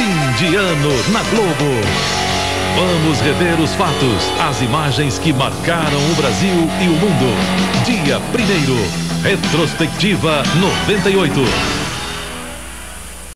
Fim de ano na Globo. Vamos rever os fatos, as imagens que marcaram o Brasil e o mundo. Dia 1 Retrospectiva 98.